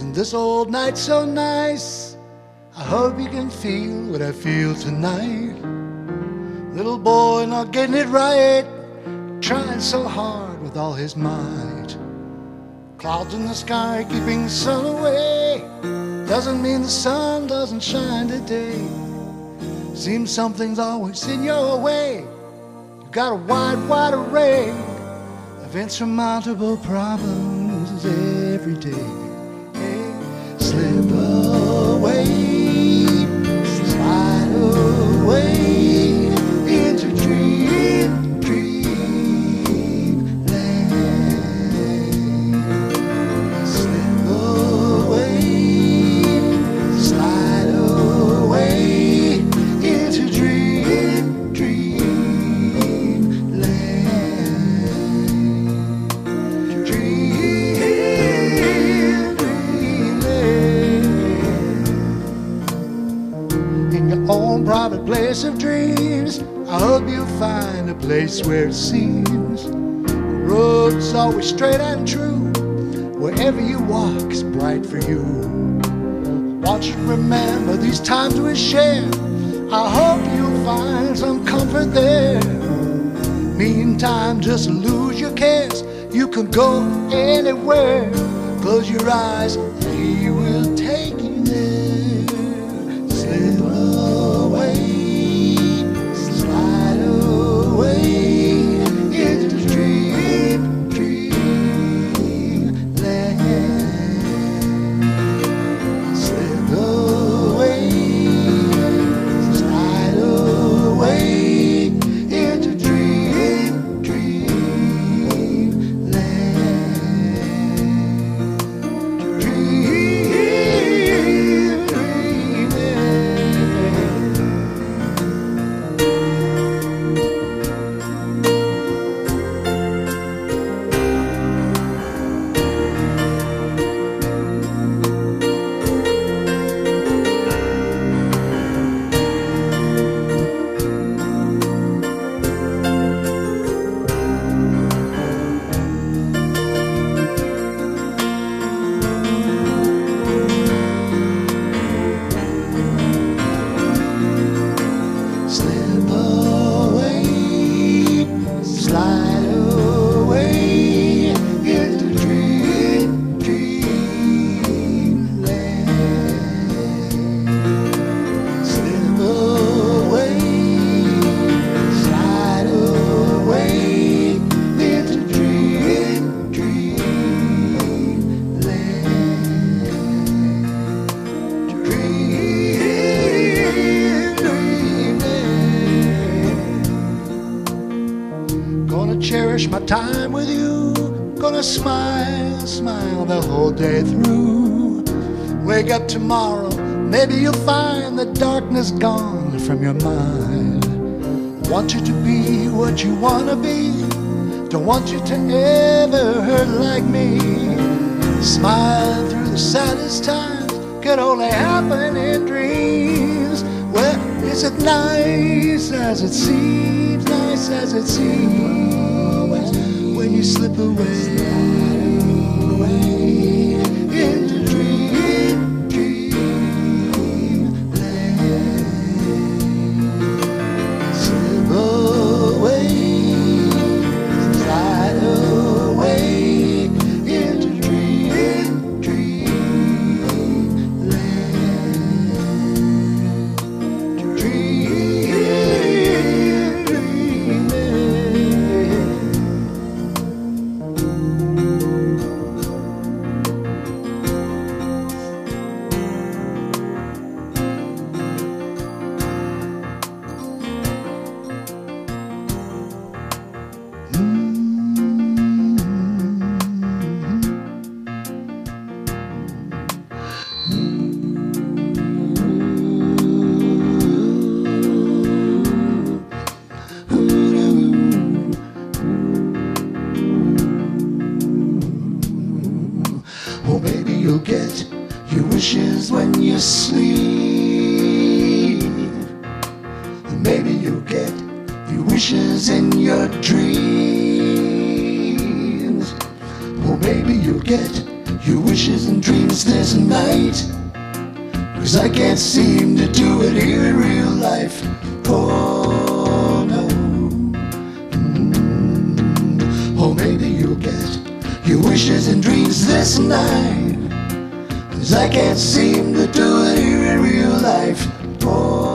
Isn't this old night so nice? I hope you can feel what I feel tonight. Little boy not getting it right, trying so hard with all his might. Clouds in the sky keeping the sun away. Doesn't mean the sun doesn't shine today. Seems something's always in your way. You got a wide, wide array of insurmountable problems every day. Slip away, place of dreams, I hope you find a place where it seems the road's always straight and true. Wherever you walk is bright for you. Watch and remember these times we share. I hope you'll find some comfort there. Meantime, just lose your cares. You can go anywhere. Close your eyes, He will take you my time with you. Gonna smile, smile the whole day through. Wake up tomorrow, maybe you'll find the darkness gone from your mind. Want you to be what you wanna be. Don't want you to ever hurt like me. Smile through the saddest times could only happen in dreams. Well, is it nice as it seems? Nice as it seems when you slip away. When you sleep. And maybe you'll get your wishes in your dreams. Oh, maybe you'll get your wishes and dreams this night. Cause I can't seem to do it here in real life. Oh no. Mm. Oh, maybe you'll get your wishes and dreams this night. Cause I can't seem to do it here in real life. Oh,